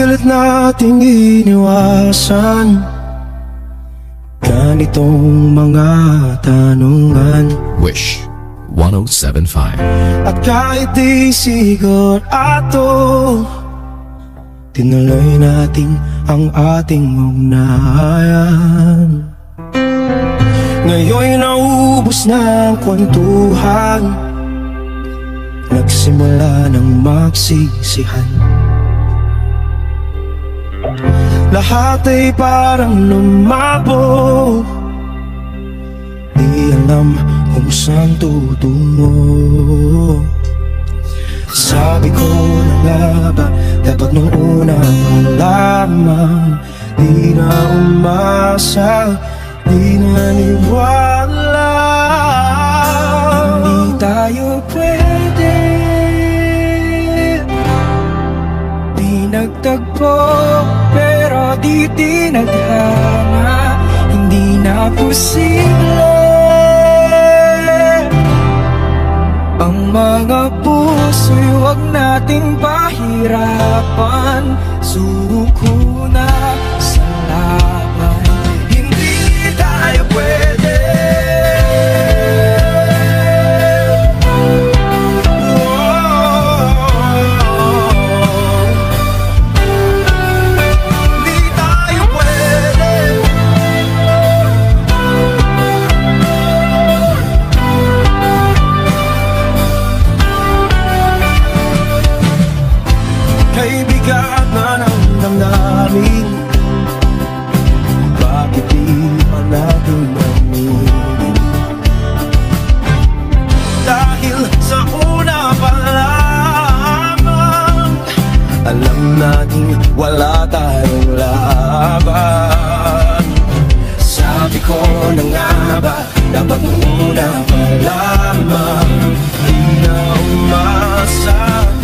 Pilit nating iniwasan. Ganitong mga tanungan. Wish 107.5 At kahit di sigurado Tinuloy natin ang ating ugnayan. Ngayon'y naubos na ang kwentuhan. Nagsimula ng magsisihan. Lahat ay parang lumabo. Di alam kung saan tutungo. Sabi ko na nga ba Dapat nung una pa lamang Di na umasa Di na niwala Hindi tayo pwede. nagtagpo Pero di tinadhana Hindi na posible. Ang mga puso'y huwag nating pahirapan. Suko na sa lahat. Dapat mo muna malaman Di na umasa.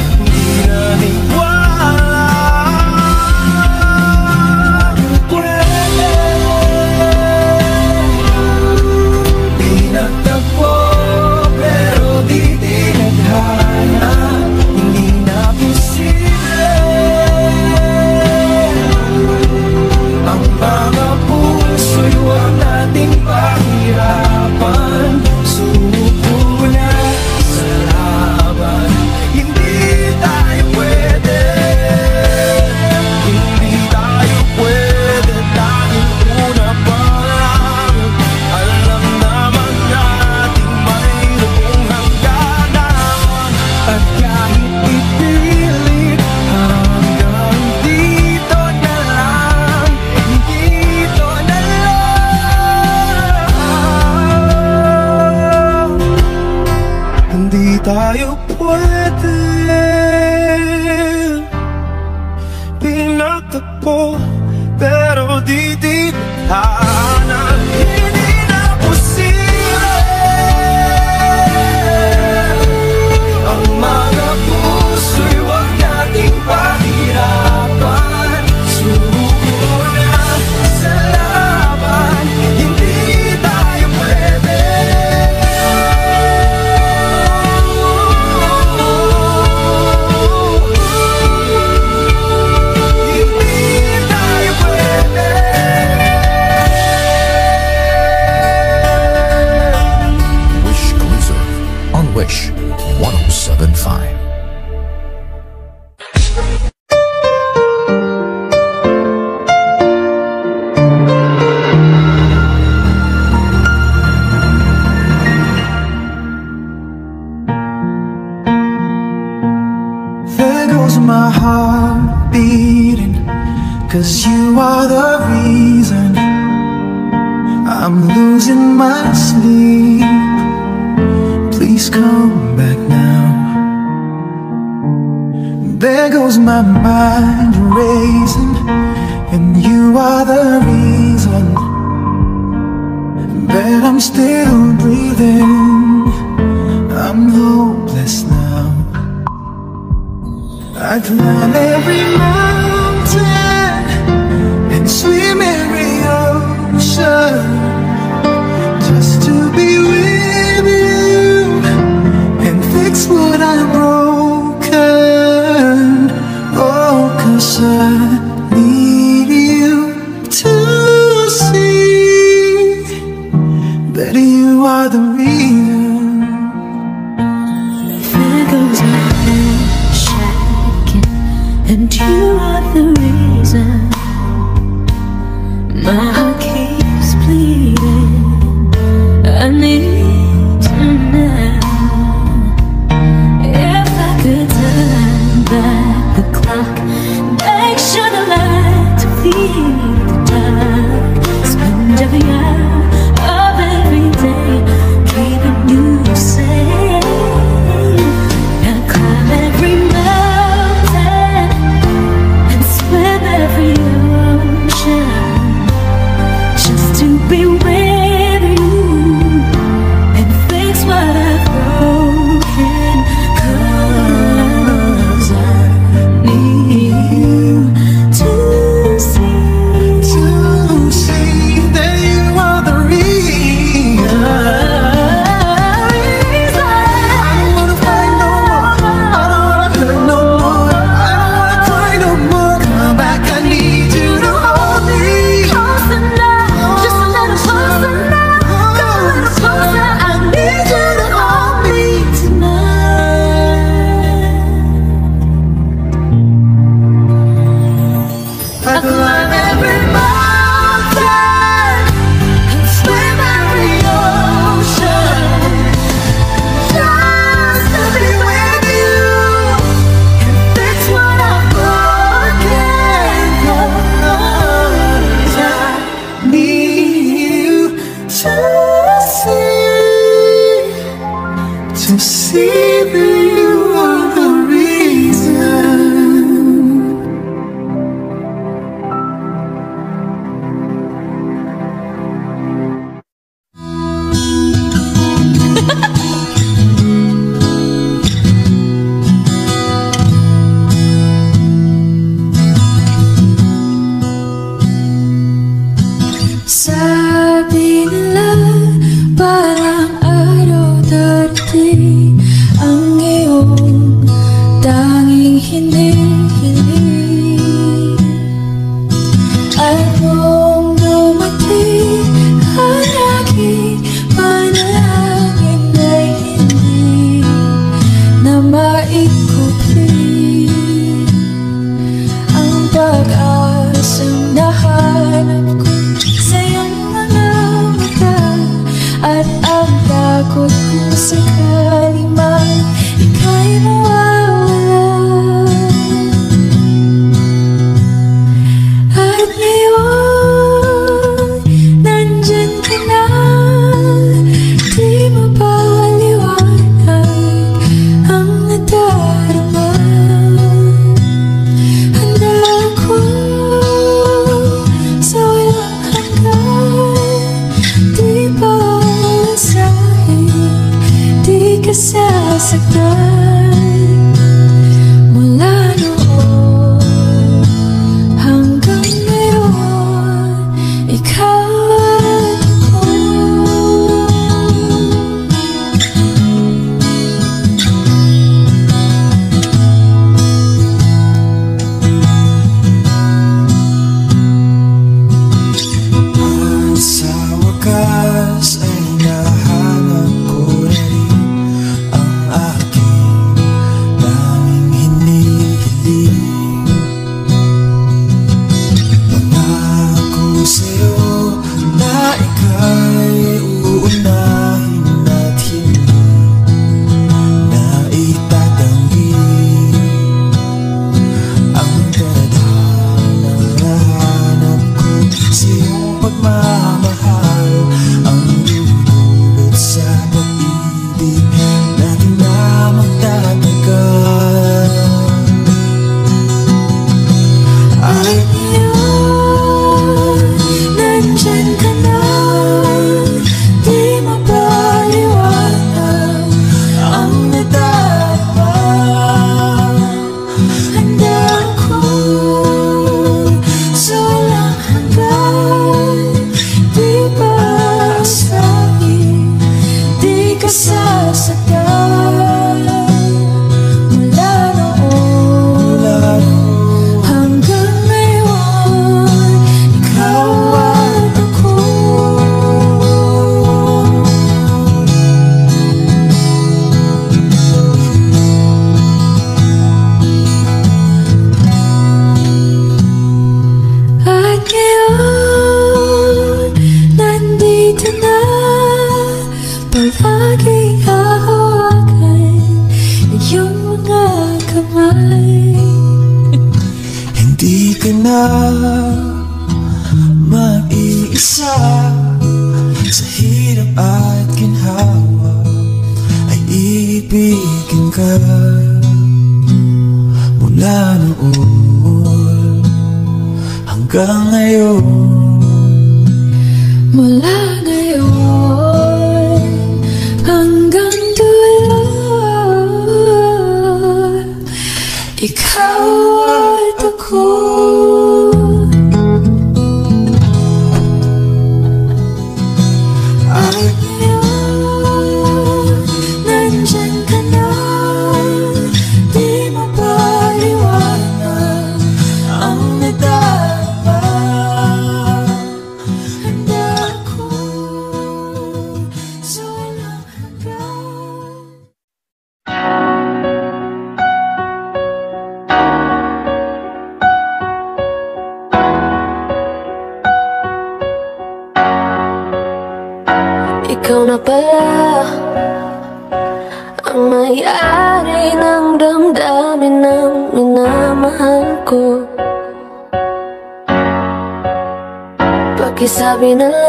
Pakisabi na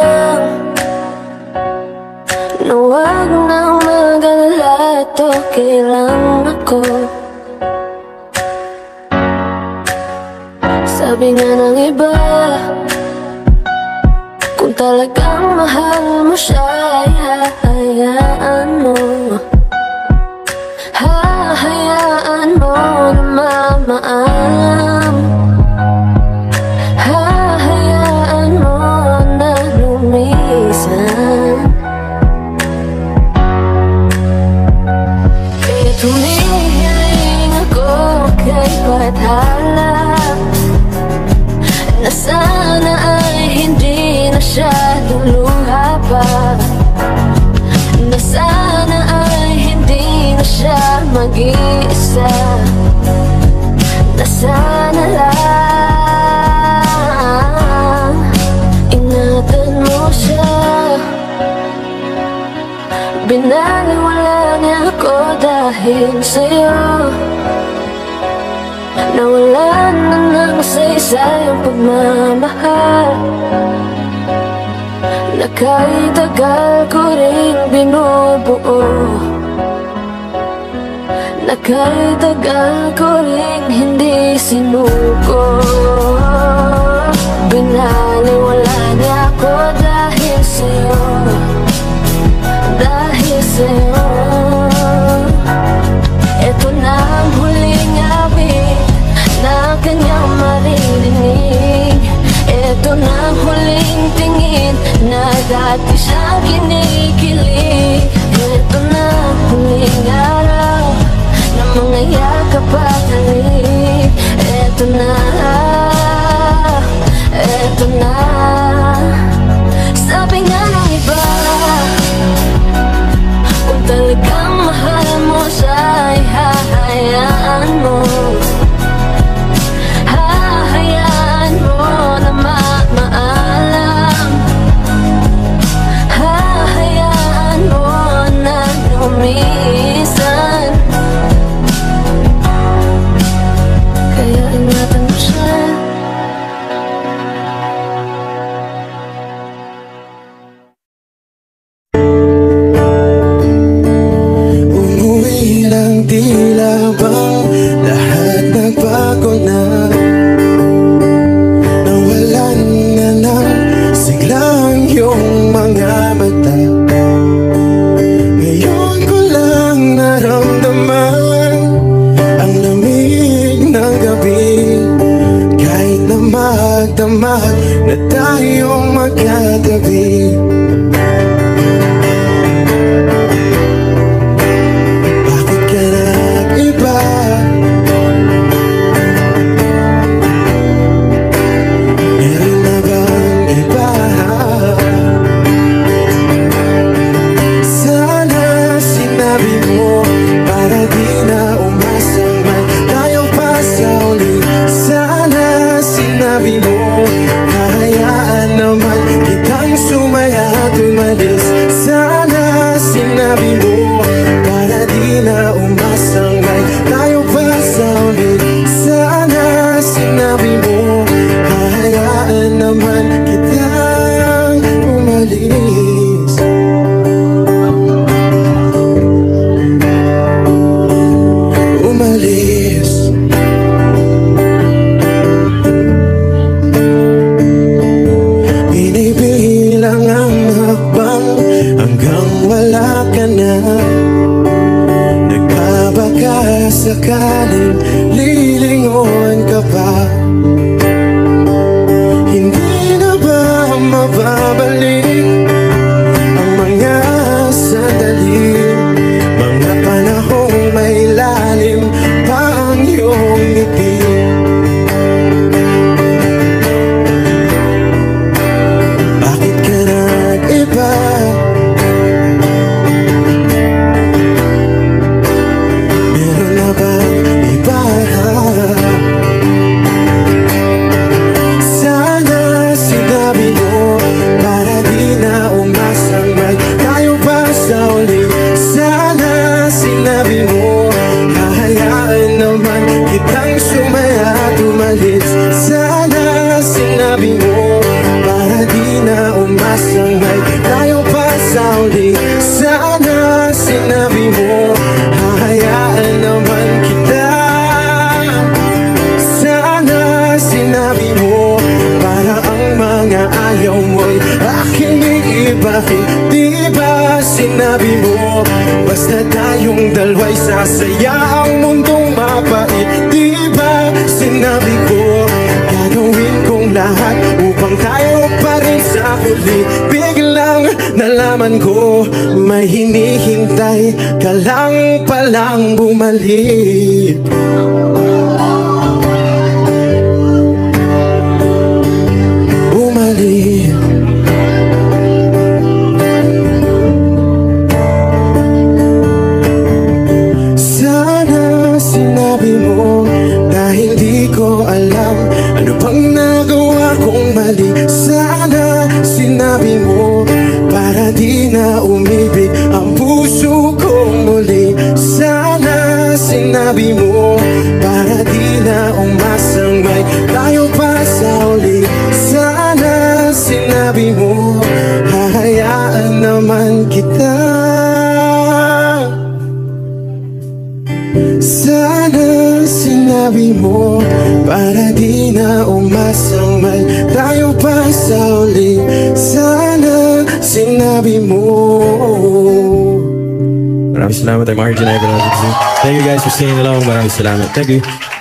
mo. Basta tayong dalaw'y sasaya Ang mundong mapait Di ba? Sinabi ko Gagawin kong lahat Upang tayo pa rin sa huli. Biglang nalaman ko May hinihintay Ka lang palang bumalik. Para di na umasang malayo pa sa uli Sana sinabi mo Maraming salamat. I'm RJ Navarro. Thank you guys for staying along. Maraming salamat. Thank you.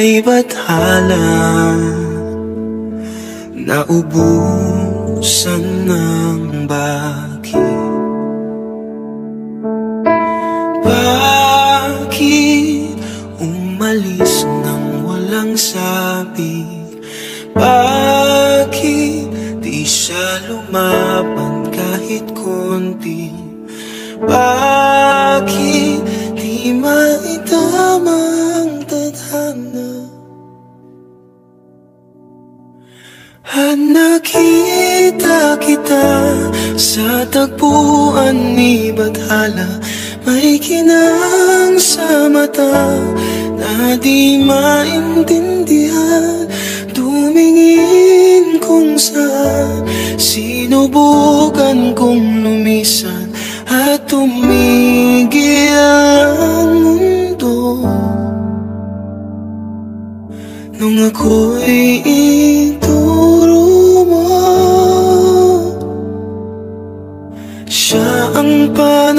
ay bathala Naubusan ng bahay. maintindihan Tumingin kung saan Sinubukan kong lumisan At tumigil ang mundo. Nung ako'y ituro mo Siya ang pag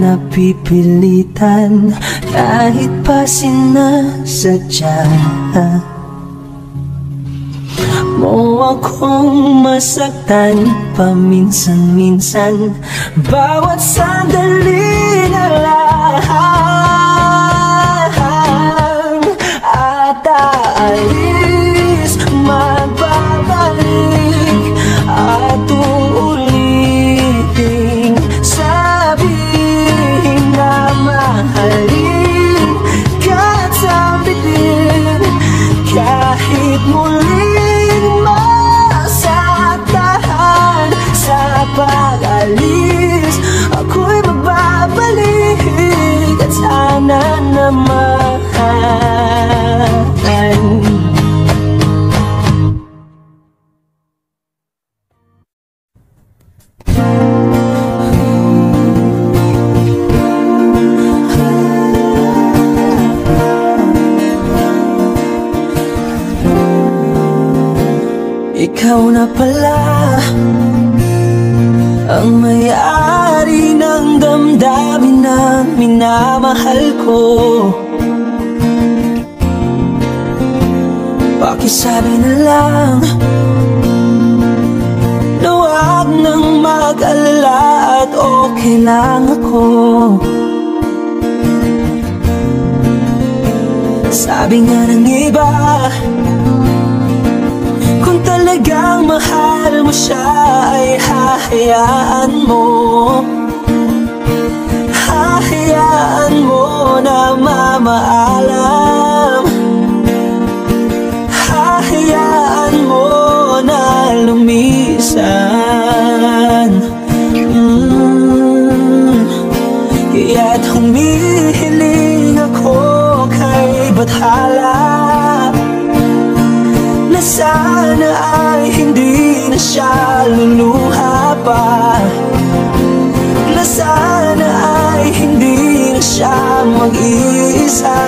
napipilitan kahit pa sinasadya mo akong masaktan paminsan-minsan bawat sandali na lang. At aalis hinanga ko Sabi nga ng iba Kung talagang mahal mo siya ay hahayaan mo. Hahayaan mo na mamaalam. Hahayaan mo na lumisan. Kaya't humihiling ako kay Bathala Na sana ay hindi na siya luluha pa. Na sana ay hindi na siya mag-iisa.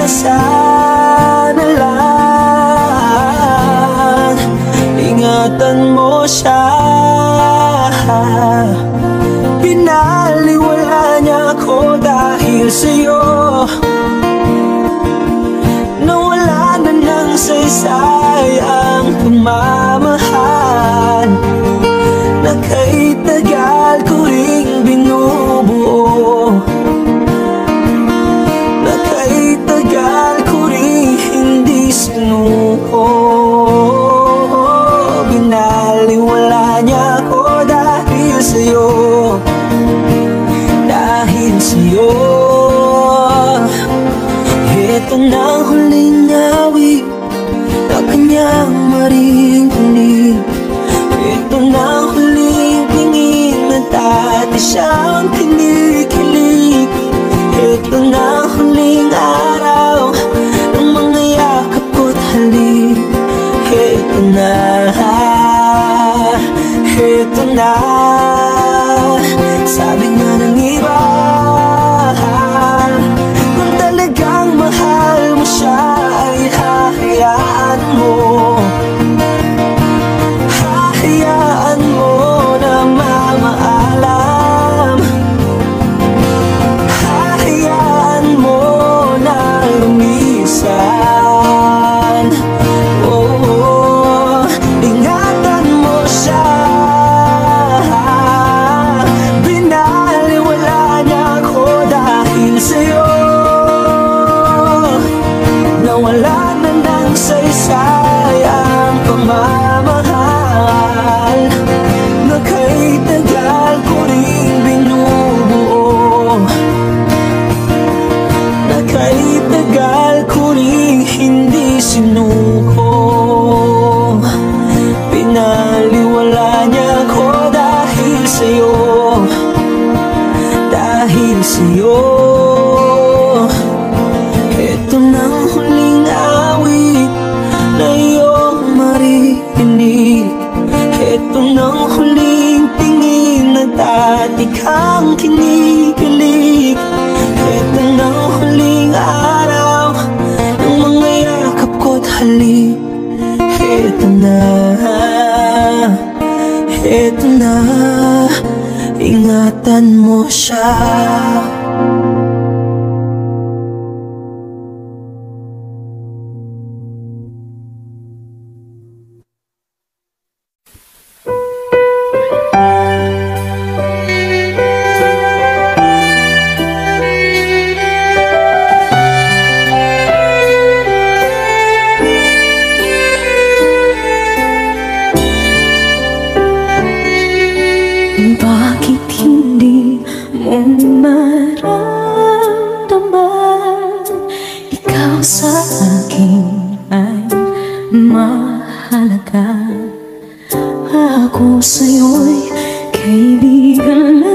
Na sana lang ingatan mo siya. the guy. Kailangan mo siya. Sa akin ay mahalaga. Ako sa'yo'y kaibigan lang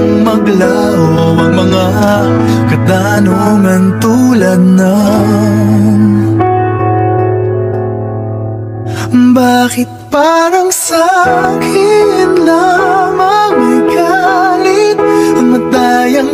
nang maglao ang mga katanungan tulad ng Bakit parang sa'kin lamang may galit ang matayang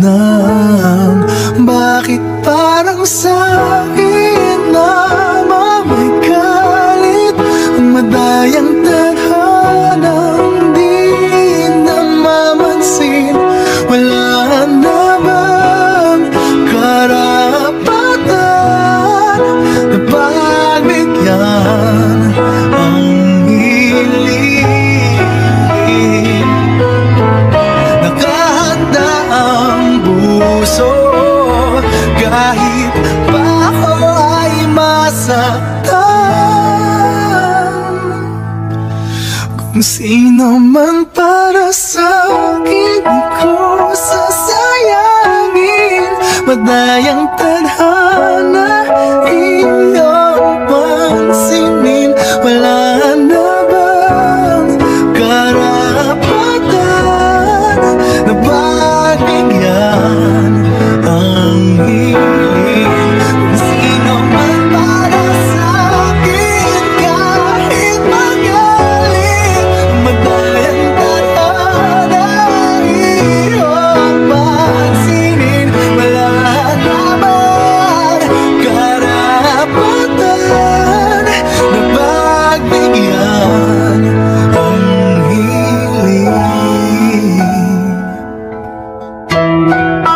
나 naman para sa akin Di sasayangin. Madayang Música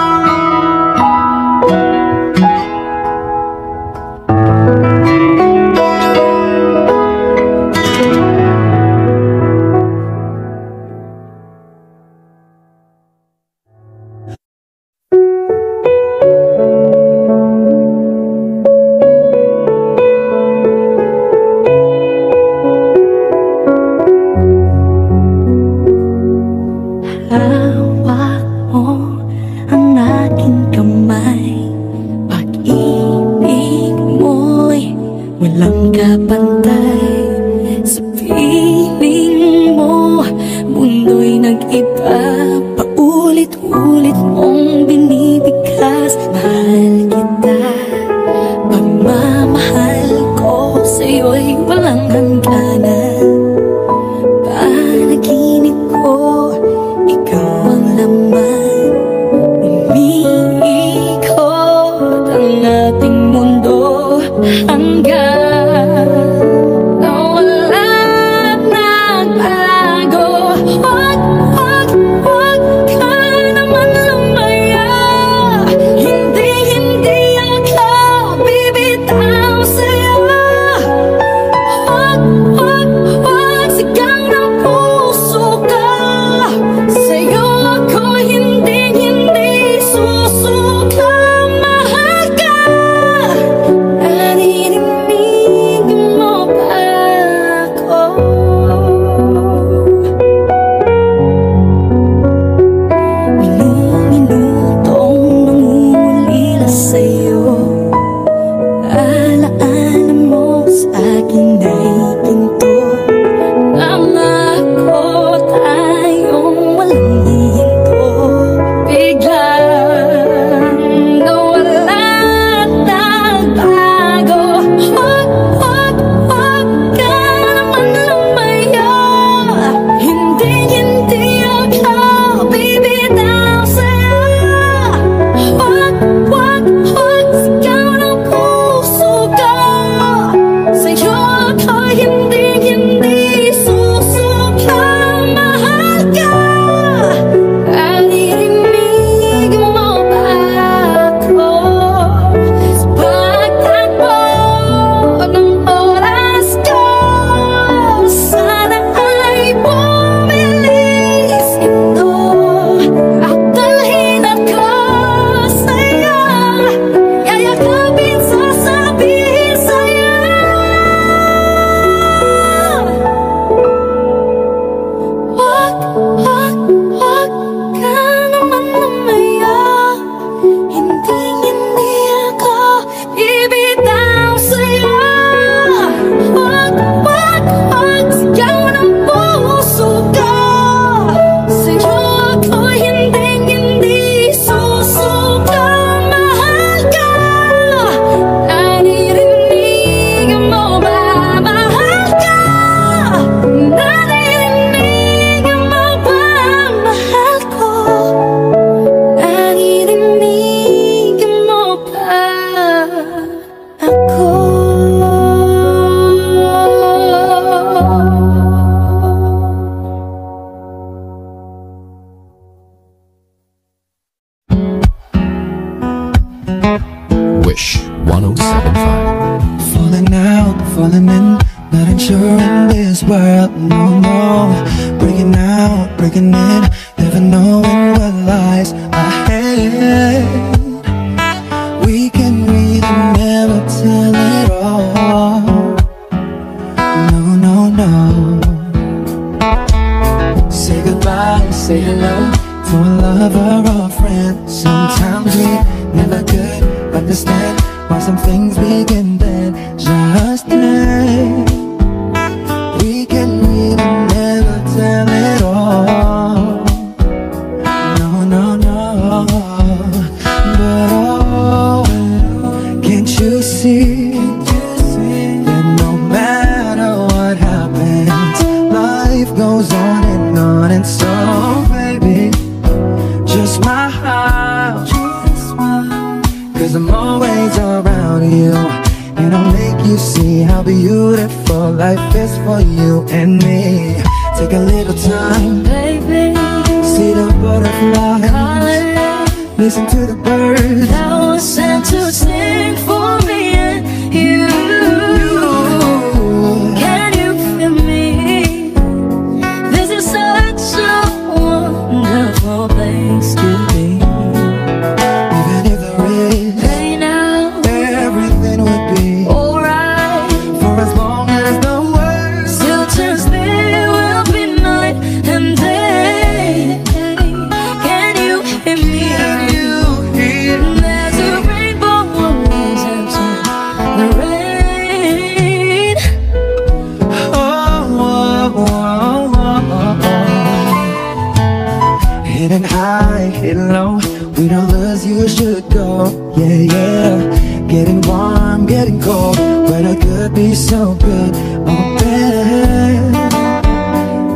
should go. Yeah, yeah. Getting warm, getting cold. When I could be so good or better.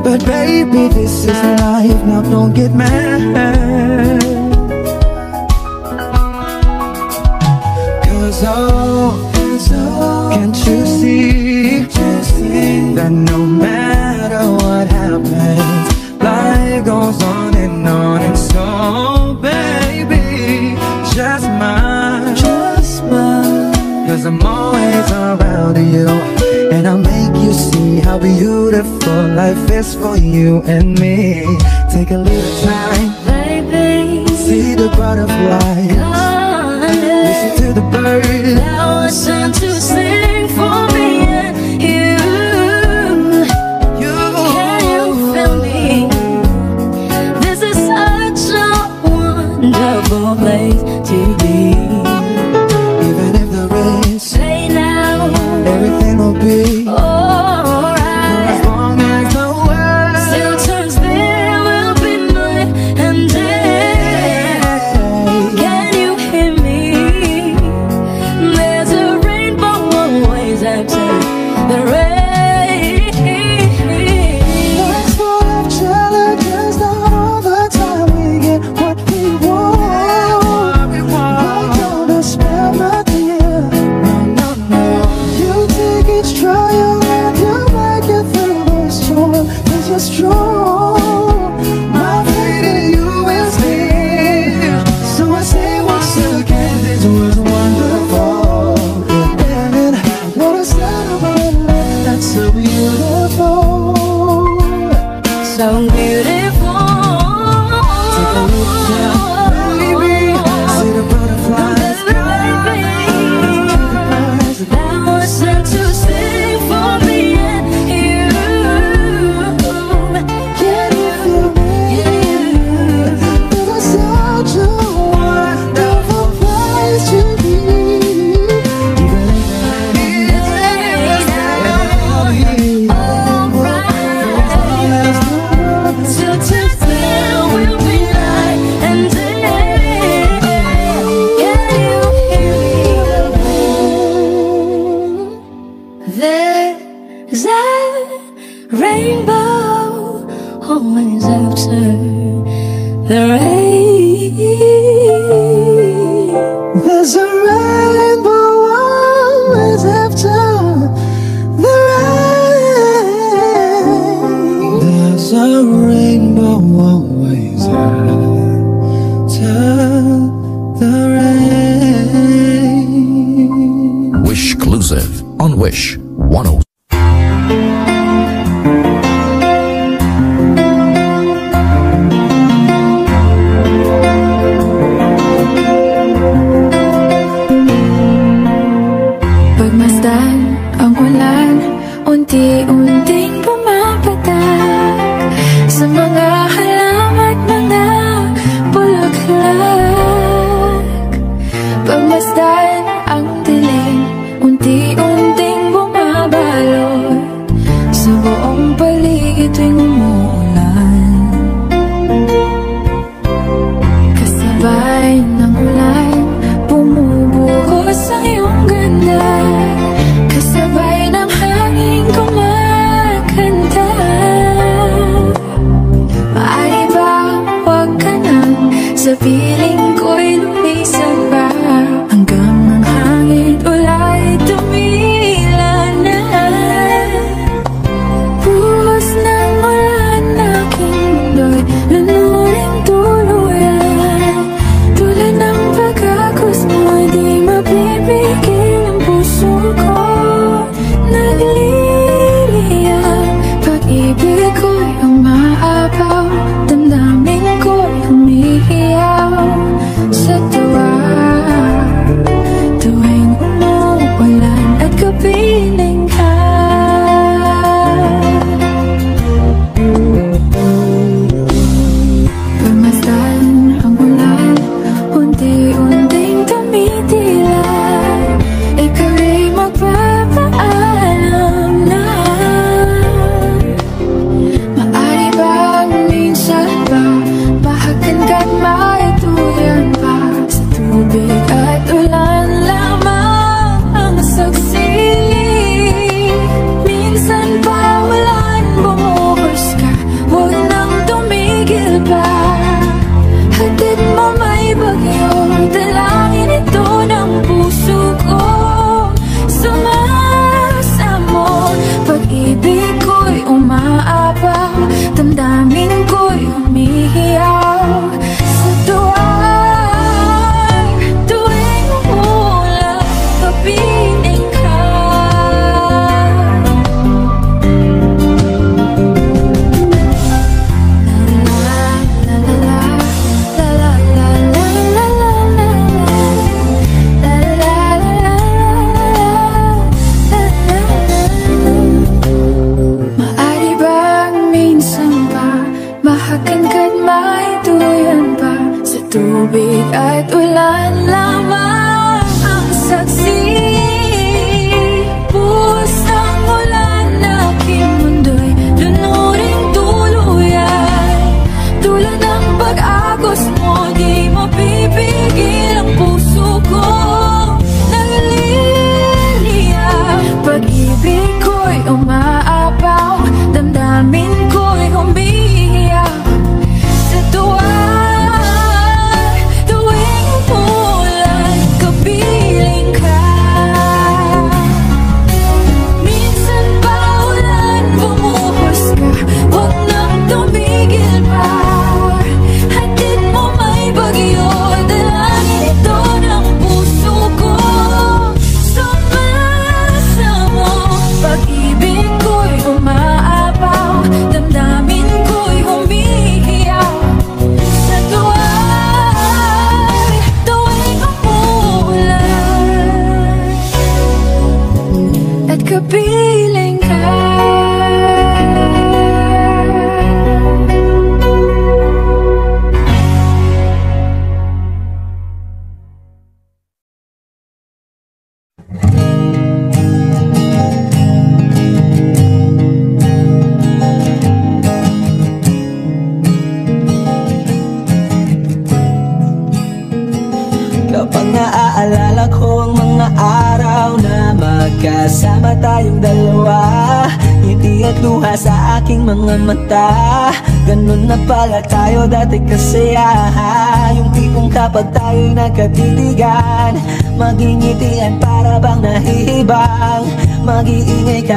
But baby, this is life. Now don't get mad. Cause oh, Cause oh Can't you see, can't see? That no matter what happens Life goes on and on and so I'm always around you And I'll make you see how beautiful life is for you and me. Take a little time. Baby See the butterflies. Listen to the birds. There's a rainbow always after the rain. Wish exclusive on Wish 106.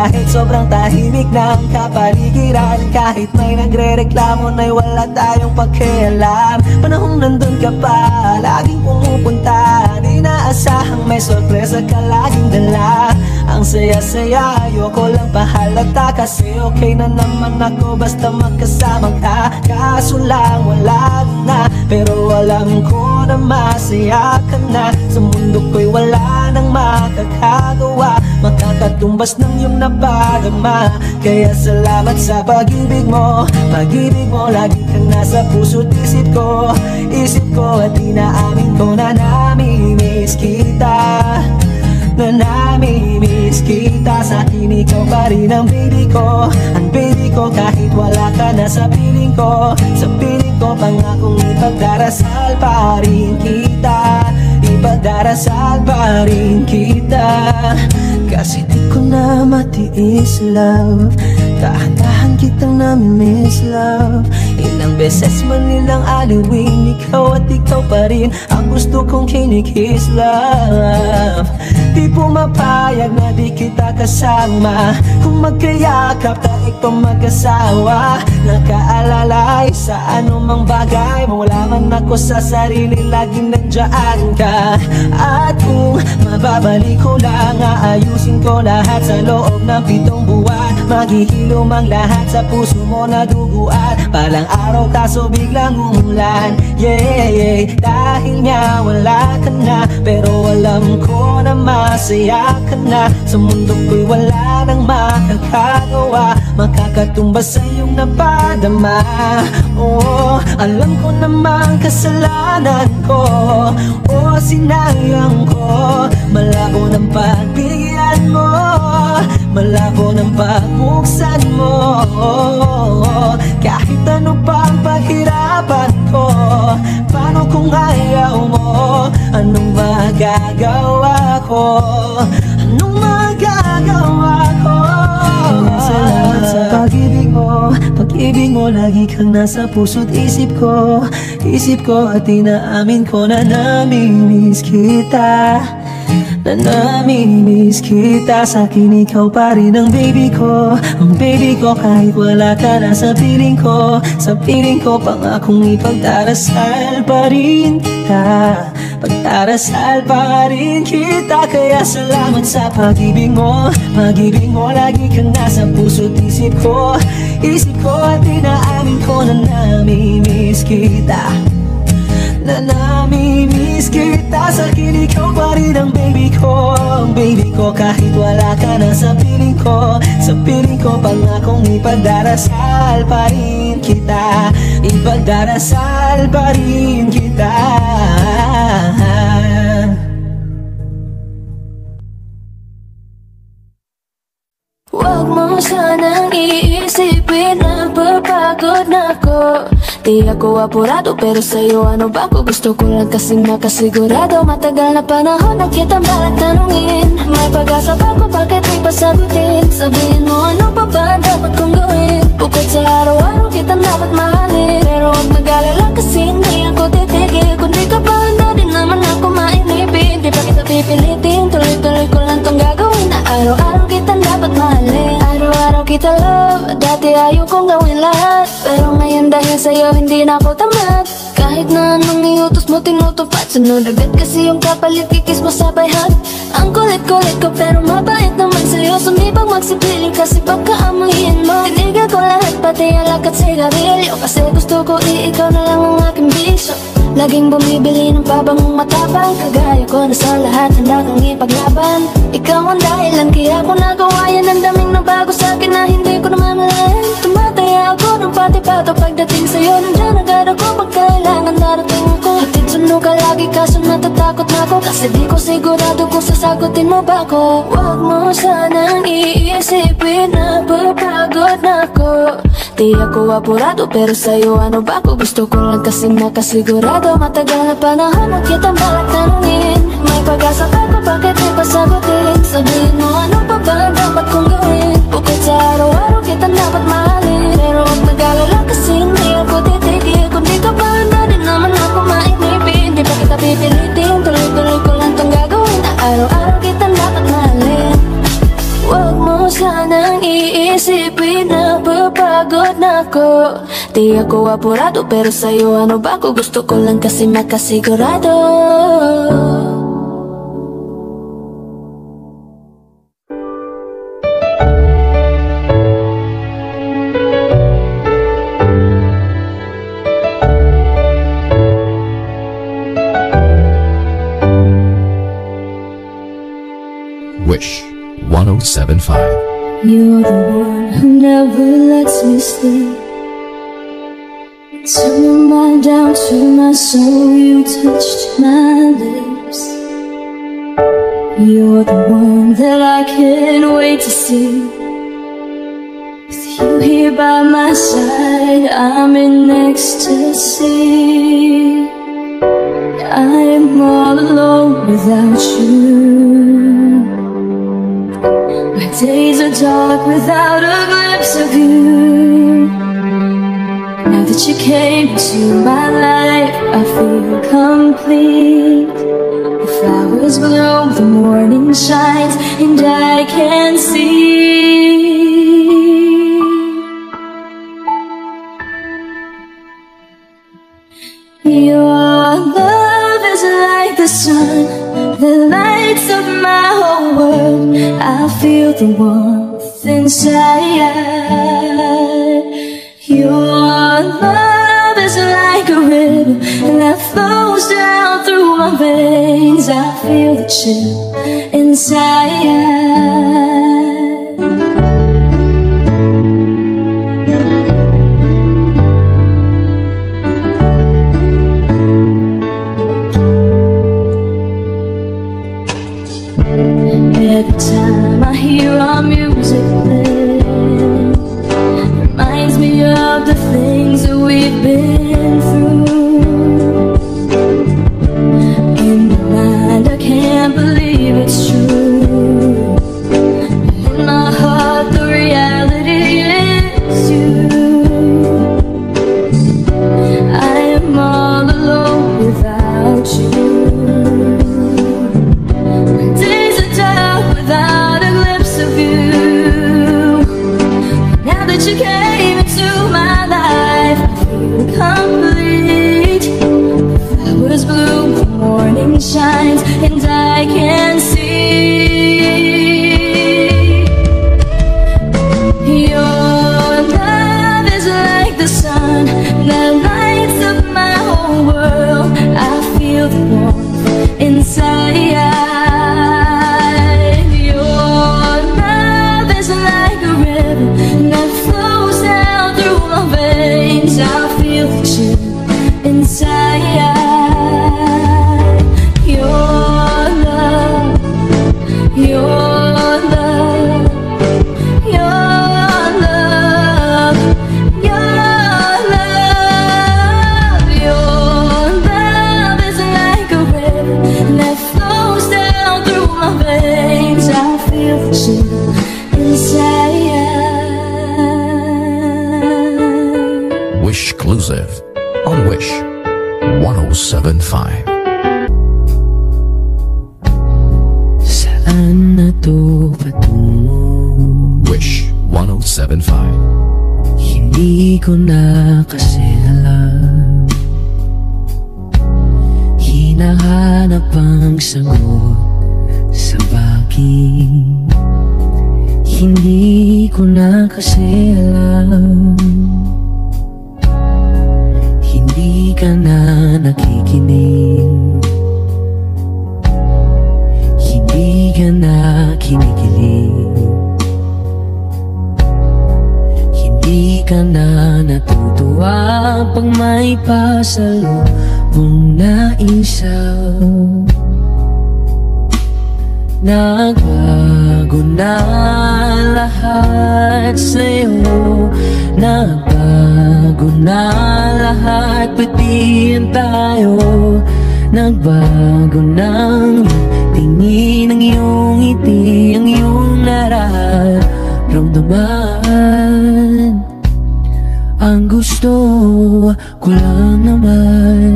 Kahit sobrang tahimik ng kapaligiran Kahit may nagre-reklamo na'y wala tayong pakialam. Panahong nandun ka pa, laging pumupunta. Di naasahang may sorpresa ka laging dala. Ang saya-saya, ayoko lang pahalata. Kasi okay na naman ako basta magkasama ka Kaso lang wala na. Pero alam ko na masaya ka na. Sa mundo ko'y wala nang makakagawa Makakatumbas ng iyong napadama Kaya salamat sa pag-ibig mo. Pag-ibig mo lagi ka nasa puso't isip ko. Isip ko at inaamin ko na namimiss kita. Na namimiss kita. Sa akin ikaw pa rin ang baby ko. Ang baby ko kahit wala ka na sa piling ko. Sa piling ko pangakong ipagdarasal pa rin kita Ipagdarasal pa rin kita. Kasi di ko na matiis love. Dahan-dahan kitang nami-miss love. Ilang beses man nilang aliwin Ikaw at ikaw pa rin Ang gusto kong kinikis love. Di pumapayag na di kita kasama. Kung magkayakap taig pa mag-asawa Nakaalalay sa anumang bagay. Mawala man ako sa sarili Laging nandiyan ka At kung mababalik ko lang Aayusin ko lahat sa loob ng pitong buwan Maghihilom ang lahat sa puso mo na duguan Palang araw kaso biglang umulan. Yeah, yeah Dahil nga wala ka na. Pero alam ko na masaya ka na. Sa mundo ko'y wala nang makakagawa. Makakatumbas sa iyong napadama. Oh, alam ko namang kasalanan ko. Oh, sinayang ko. Malabo ng pagbigyan mo Malabo ng pagbuksan mo. Kahit ano pa ang paghirapan ko Paano kung ayaw mo? Anong magagawa ko? Anong magagawa ko? Salamat sa pag-ibig mo. Pag-ibig mo lagi kang nasa puso't isip ko. Isip ko at inaamin ko na namimiss kita na namimiss kita Sa akin ikaw pa rin ang baby ko. Ang baby ko kahit wala ka na sa piling ko. Sa piling ko pangakong ipagdarasal pa rin kita. Pagdarasal pa rin kita Kaya salamat sa pag-ibig mo. Pag-ibig mo lagi kang nasa puso't isip ko. Isip ko at inaamin ko na namimiss kita. Na namimiss kita Sa akin ikaw pa rin ang baby ko. Ang baby ko kahit wala ka na sa piling ko. Sa piling ko pangakong ipagdarasal pa rin kita. Ipagdarasal pa rin kita. Huwag mo sanang iisipin na papagod na ako Di ako apurado pero sa'yo ano ba ako? Gusto ko lang kasing makasigurado. Matagal na panahon na kitang balak tanungin. May pag-asa ba ko bakit di pa sagutin? Sabihin mo ano pa ba ang dapat kong gawin? Bukod sa araw-araw kitang dapat mahalin. Pero huwag mag-alala kasi hindi ako titigil. Kung di ka pa handa din naman ako mainipin. Di pa kita pipilitin. Tuloy-tuloy ko lang tong gagawin. Na araw-araw kitang dapat mahalin. Araw-araw kita love Dati ayaw kong gawin lahat. Pero ngayon dahil sa'yo hindi na ako tamad. Kahit na anong iutos mo tinutupad Sunod agad kasi yung kapalit kikis mo sa bayhat Ang kulit-kulit ko pero mabait naman sa'yo. Sumipag magsipiling kasi baka amuyin mo. Tinigal ko lahat pati alak at sigarilyo Kasi gusto ko i-ikaw na lang ang aking bisyo Laging bumibili ng pabangong matapang Kagaya ko na sa lahat handa kang ipaglaban Ikaw ang dahilan kaya ko nagawa yan. Ang daming nabago sa akin na hindi ko namamalayan Tumataya ako ng pati-pato Pagdating sa'yo nandiyan agad ako Pag kailangan darating ko Hatid sundo ka lagi kaso natatakot na ako. Kasi di ko sigurado kung sasagutin mo ba ako. Huwag mo sanang iisipin na papagod na ako. Di ako apurado pero sa'yo ano ba ako Gusto ko lang? Kasi makasigurado Matagal na panahon na kitang balak tanungin May pag-asa ka pa bakit di pa sagutin? Sabihin mo ano pa ba ang dapat kong gawin? Bukod sa araw-araw kitang dapat mahalin Pero huwag mag-alala kasi hindi ako titigil. Kung di ka pa handa din naman ako mainipin Di pa kita pipilitin. Tuloy-tuloy ko lang tong gagawin. Na araw-araw kitang dapat mahalin. Huwag mo sanang iisipin na papagod na ako. Di ako apurado pero sa'yo ano ba ako? Gusto ko lang kasi makasigurado Wish 1075. You're the one who never lets me sleep. Turn my down to my soul, you touched my lips. You're the one that I can't wait to see. With you here by my side, I'm in ecstasy. I'm all alone without you. Days are dark without a glimpse of you. Now that you came into my life, I feel complete. The flowers bloom, the morning shines, and I can see. Your love the sun that lights of my whole world. I feel the warmth inside. Your love is like a river that flows down through my veins. I feel the chill inside. Lahat sa'yo. Nagbago na lahat pati ang tayo. Nagbago ng tingin ng iyong ngiti Ang iyong nararamdaman Ang gusto ko lang naman.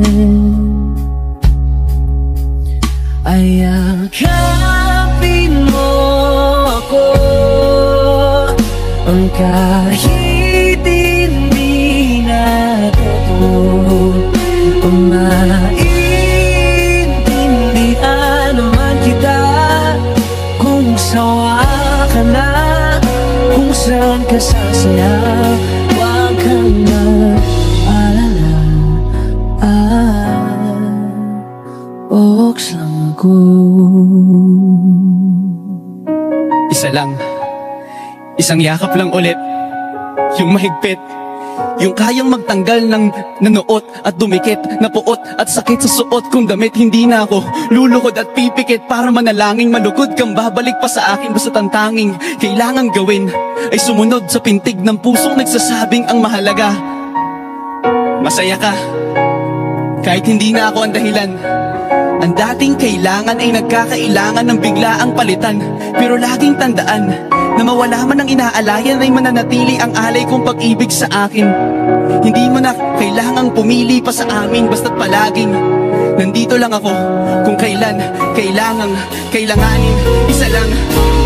Ay yakapin sasaya Huwag kang mag-alala ah. Oks lang ako Isa lang. Isang yakap lang ulit. Yung mahigpit. Yung kayang magtanggal ng nanuot at dumikit na puot at sakit sa suot kung damit hindi na ako lulukod at pipikit para manalangin. Malugod kang babalik pa sa akin basta tantanging kailangan gawin ay sumunod sa pintig ng pusong nagsasabing ang mahalaga. Masaya ka. Kahit hindi na ako ang dahilan Ang dating kailangan ay nagkakailangan ng biglaang palitan. Pero laging tandaan Na mawala man ang inaalayan ay mananatili ang alay kong pag-ibig sa akin. Hindi mo na kailangang pumili pa sa amin Basta't palaging Nandito lang ako. Kung kailan kailangang kailanganin. Isa lang,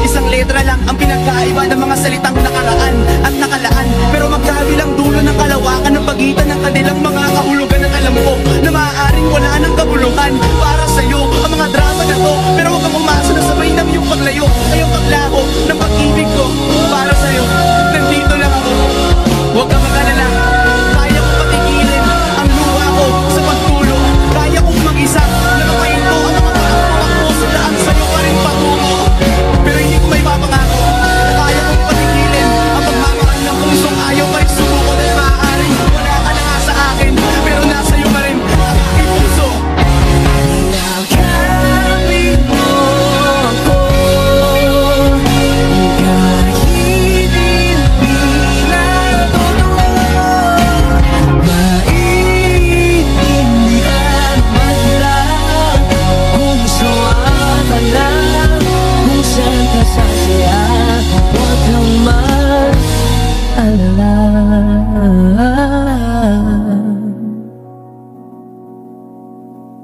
isang letra lang ang pinagkaiba ng mga salitang nakaraan at nakalaan. Pero magkabilang dulo ng kalawakan ng pagitan ng kanilang mga kahulugan. At alam ko na maaaring wala ng kabuluhan para sa'yo ang mga drama na to. Pero huwag paglayo ay yung paglaho ng pag-ibig ko. Para sa'yo Nandito lang ako, huwag kang mag-alala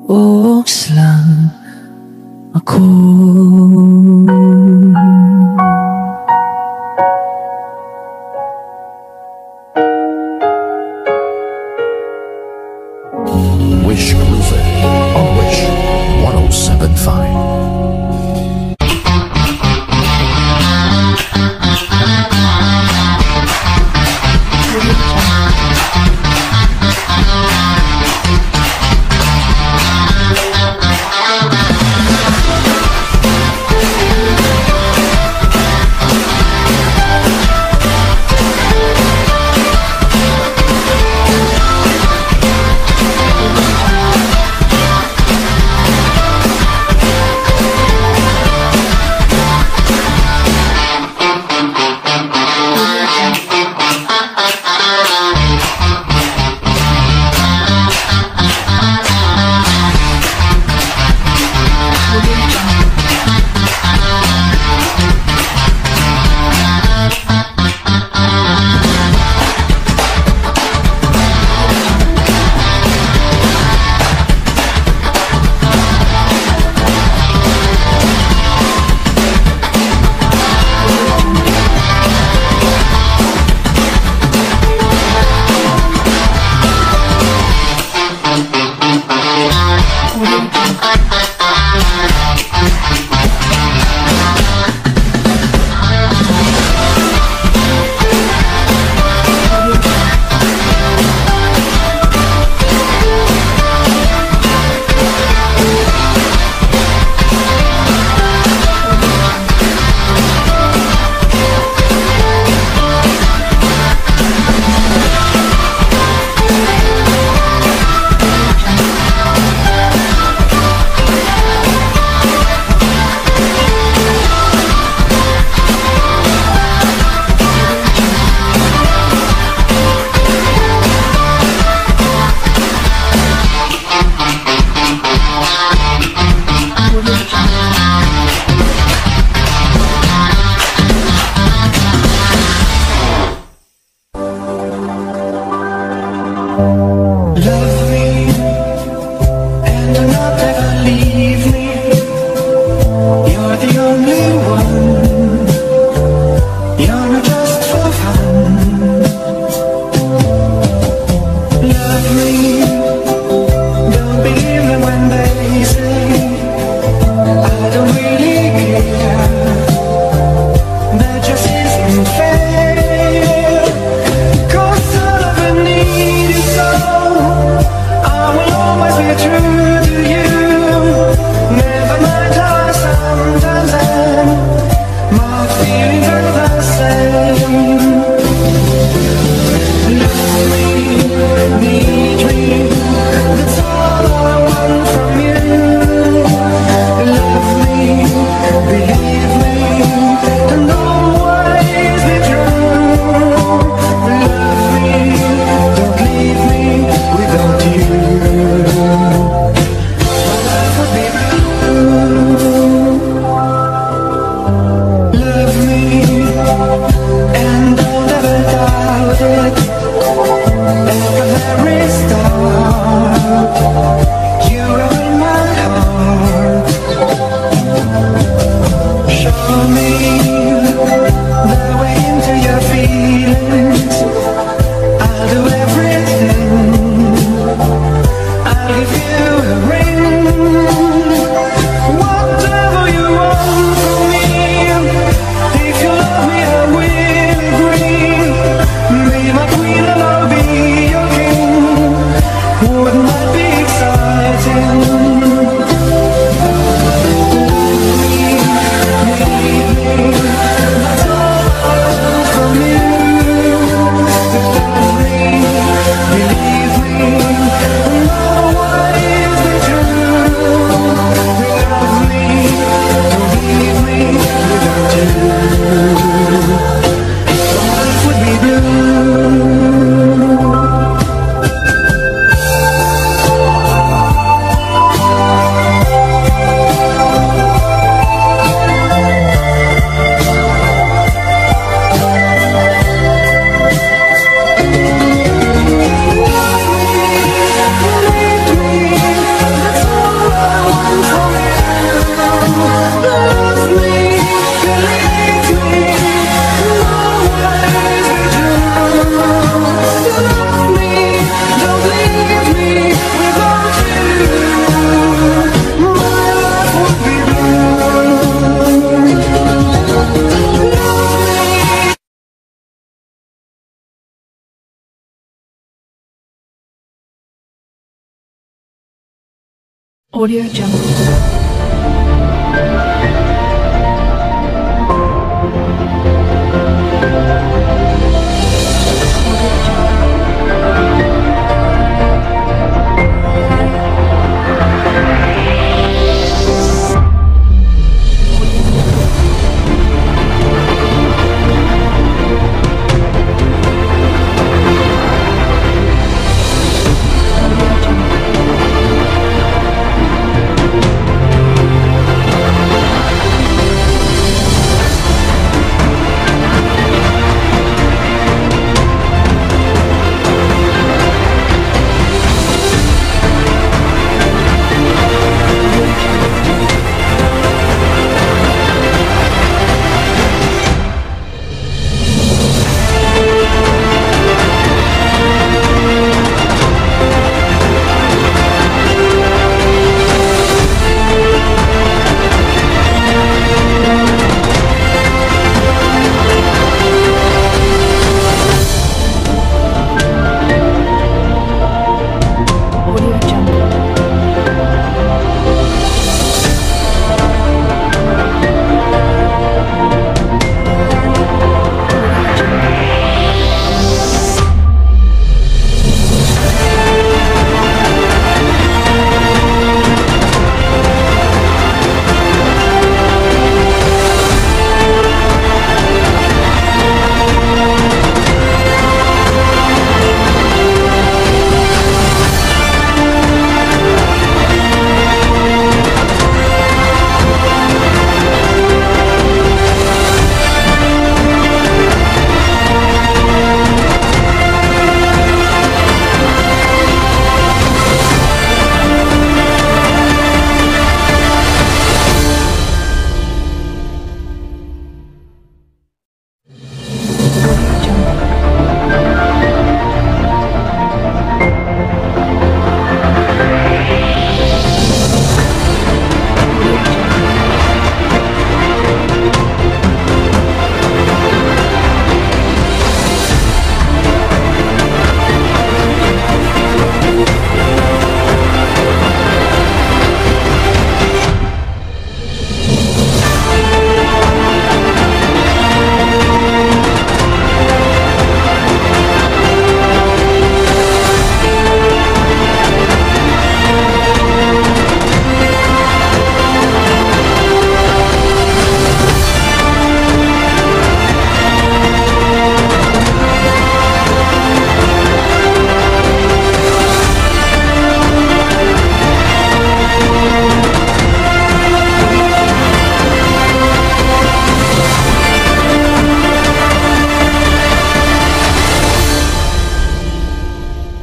Oaks lang ako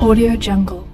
Audio Jungle.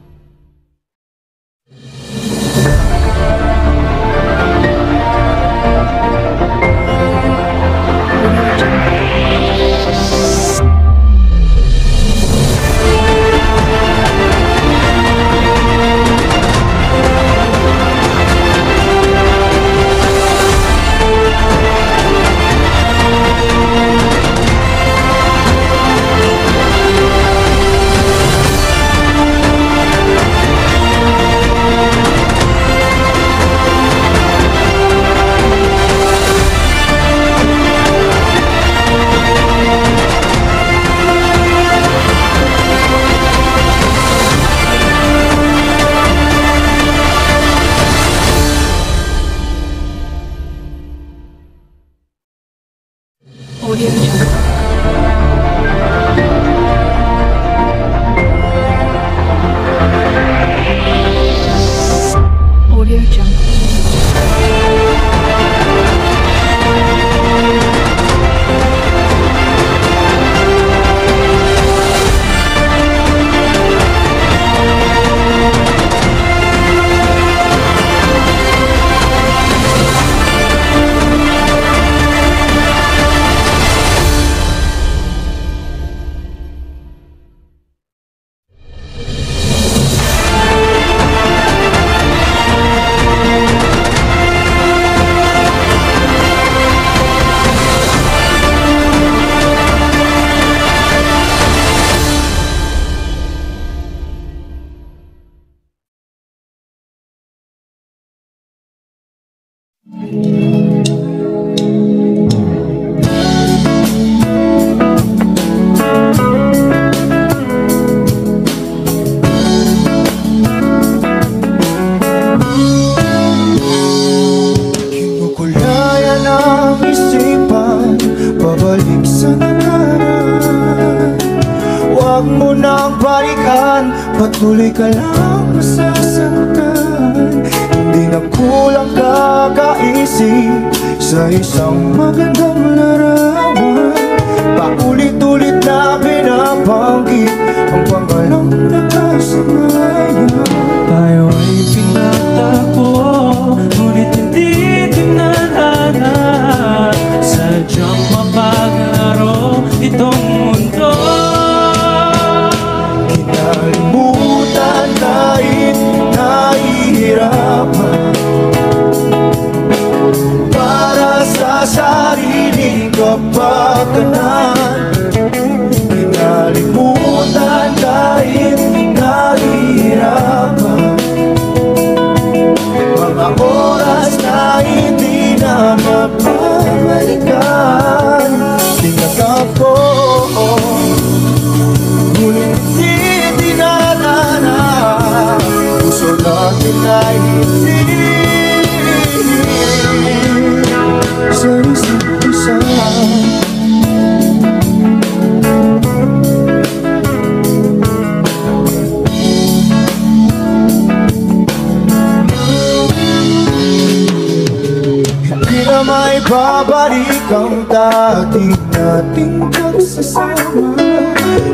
Babalik ang dating nating pagsasama.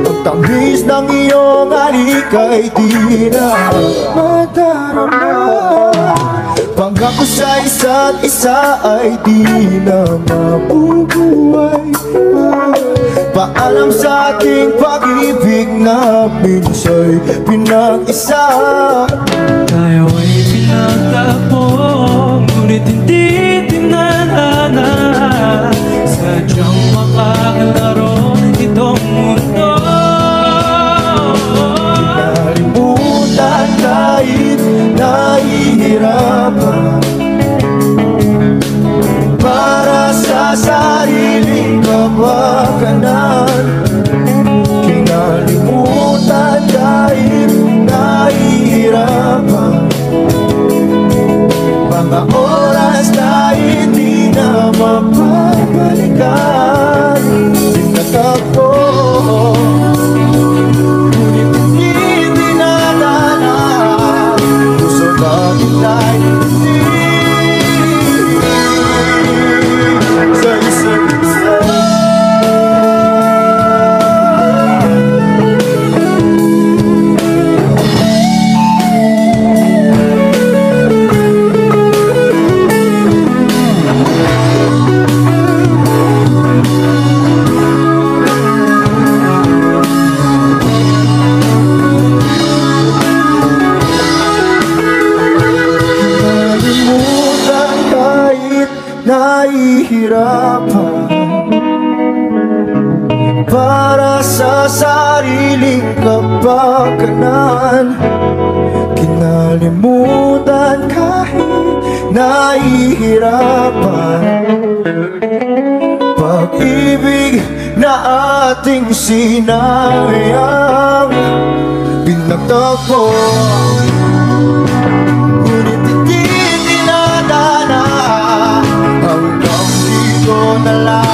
Ang tamis ng iyong halik ay di na madarama. Pangako sa isa't isa ay di na mabubuhay Paalam sa ating pag-ibig na minsa'y pinag-isa. Tayo ay pinagtagpo Ngunit hindi tinadhana Sadyang makakalaro itong mundo. Nalimutan kahit nahihirapan Para sa sariling kapakanan Kinalimutan kahit nahihirapan mapabalikan ating sinayang Pinagtagpo Ngunit hindi dinadana Hanggang dito na lang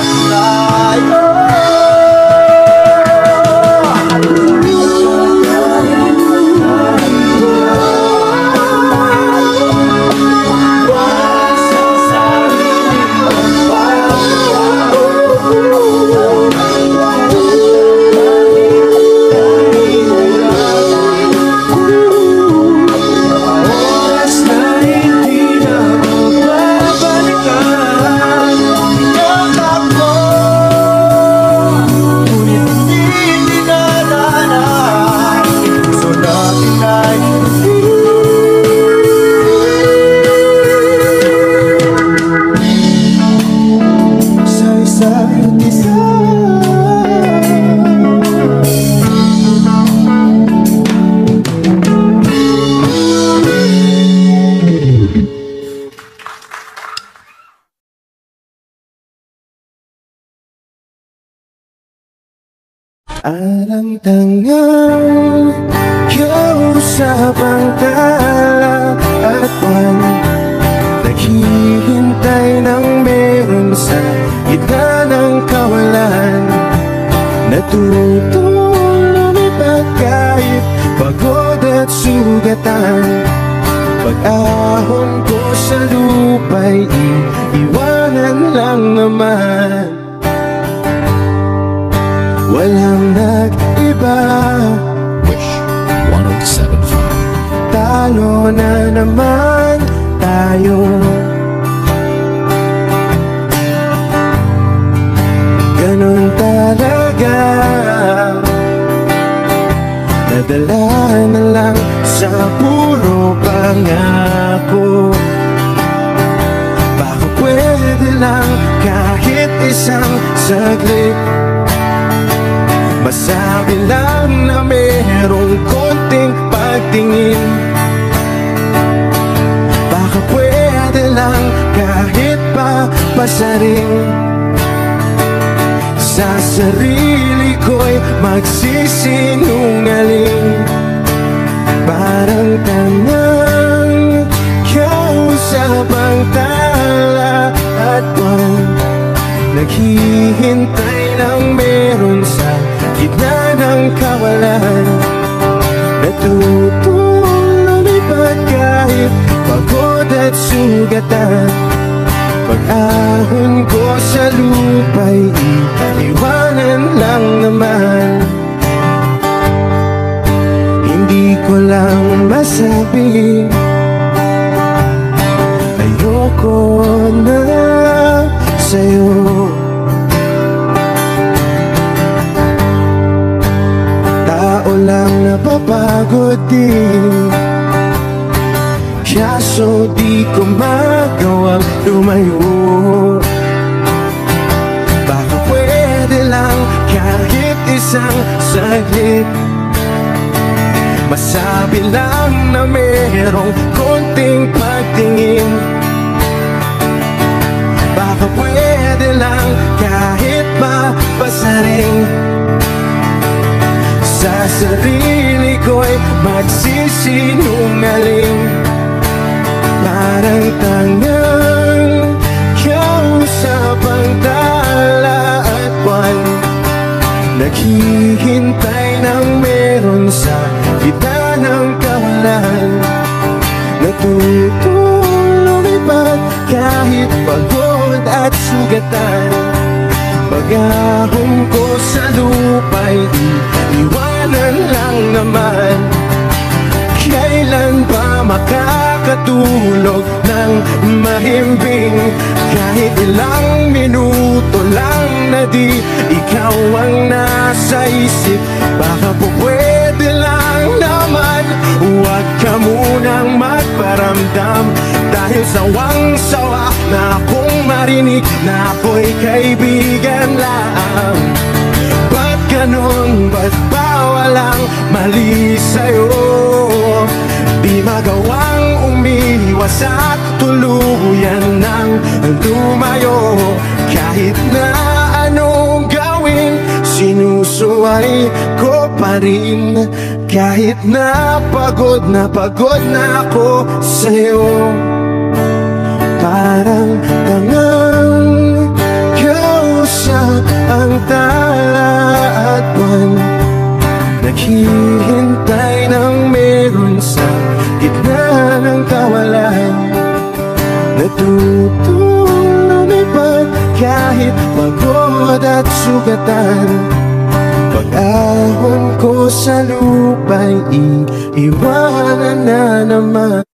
masabi Ayoko na sa'yo. Tao lang napapagod din. Kaso di ko magawang lumayo. Baka pwede lang kahit isang saglit Masabi lang na merong konting pagtingin. Baka pwede lang kahit mapasaring Sa sarili ko'y magsisinungaling. Parang tangang kausap ang tala at buwan. Naghihintay ng meron sa gitna ng kawalan. Natutulong lumipad kahit pagod at sugatan. Pag-ahon ko sa lupa'y iwanan lang naman. Kailan ba makakatulog ng mahimbing? Kahit ilang minuto lang na di ikaw ang nasa isip. Baka po pwede lang naman Huwag ka munang magparamdam. Dahil sawang-sawa na akong marinig Na ako'y kaibigan lang. Ba't ganun? Ba't ba walang mali sa'yo? Di magawang umiwas at tuluyan ng lumayo. Kahit na anong gawin, sinusuway ko pa rin Kahit na pagod na pagod na ako sa'yo Parang tangang kausap ang tala at buwan. Naghihintay ng meron sa gitna ng kawalan. Natutulong lumipad kahit pagod at sugatan Pag-ahon ko sa lupa'y iiwanan na naman